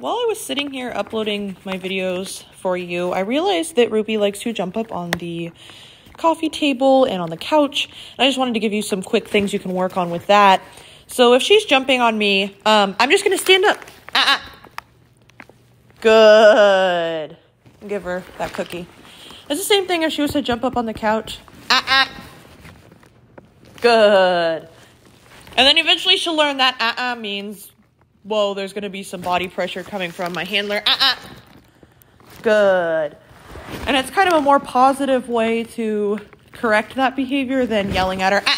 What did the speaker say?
While I was sitting here uploading my videos for you, I realized that Ruby likes to jump up on the coffee table and on the couch. And I just wanted to give you some quick things you can work on with that. So if she's jumping on me, um, I'm just going to stand up. Ah, ah. Good. Give her that cookie. It's the same thing if she was to jump up on the couch. Ah, ah. Good. And then eventually she'll learn that ah, ah means, whoa, there's going to be some body pressure coming from my handler. Ah, ah. Good. And it's kind of a more positive way to correct that behavior than yelling at her. Ah,